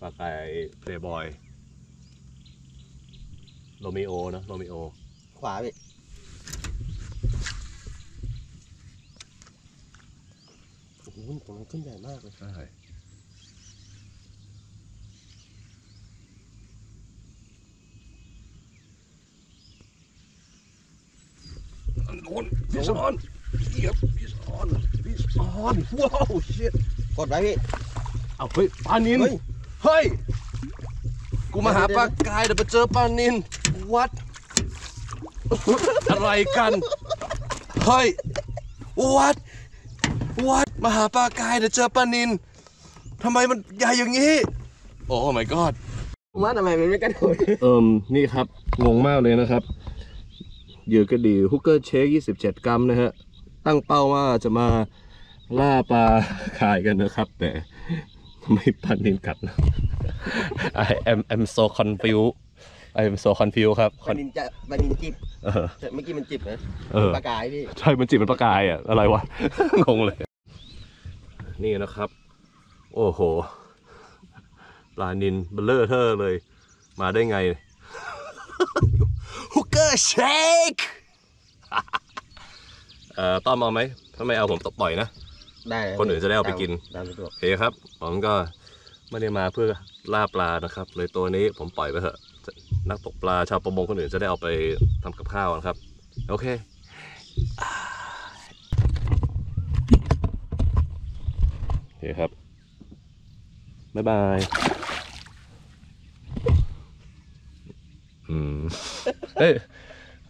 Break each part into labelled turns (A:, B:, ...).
A: ปลากายเพลย์บอยโรมิโอนะโรมิโอ
B: ขวาพี่โอ้โหตรงนั้นขึ้นใหญ่มากเลย
A: ใช่โดนพี่สอนเหยียบพี่สอนพี่สอนว้าวเชิด
B: กดไว้พี่
A: เอาเฮ้ยปลานิน
B: เฮ้ย
A: เฮ้ย กูมาหาปลากายแต่ไปเจอปลานินวัด อะไรกัน เฮ้ย วัด วัด มาหาปลากายแต่เจอปลานินทำไมมันใหญ่อย่างนี้ โอ้ my god
B: ว่าทำไมมันไม่กระโดด
A: เอิมนี่ครับ งงมากเลยนะครับ เหยื่อกระดีฮุกเกอร์เชค27 กรัมนะฮะ ตั้งเป้าว่าจะมาล่าปลาขายกันนะครับ แต่ทำ ไมปลานินกัดนะ I am am so confused I am so confused ครับ
B: ปลานินจะปลานินจิบ
A: เออ
B: เมื่อกี้มันจิบนะ
A: เออ
B: ปลากายพี่
A: ใช่มันจิบมันประกายอะ อะไรวะ งงเลย นี่นะครับ โอ้โห ปลานินเบลเลอร์เทอร์เลย มาได้ไง ฮุกเกอร์เชค เอ่อต้อมเอาไหม ถ้าไม่เอาผมตบปล่อยนะ
B: ได้ะ
A: คนอื่นจะได้เอาไปกิน
B: ตามสะดวก
A: โอเคครับผมก็ไม่ได้มาเพื่อล่าปลานะครับ เลยตัวนี้ผมปล่อยไปเถอะนักตกปลาชาวประมงคนอื่นจะได้เอาไปทำกับข้าวนะครับ โอเค โอเคครับ บ๊ายบาย อืม เฮ้ย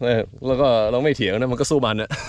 A: เอ้ยแล้วก็เราไม่เถียงนะ มันก็สู้มันอะ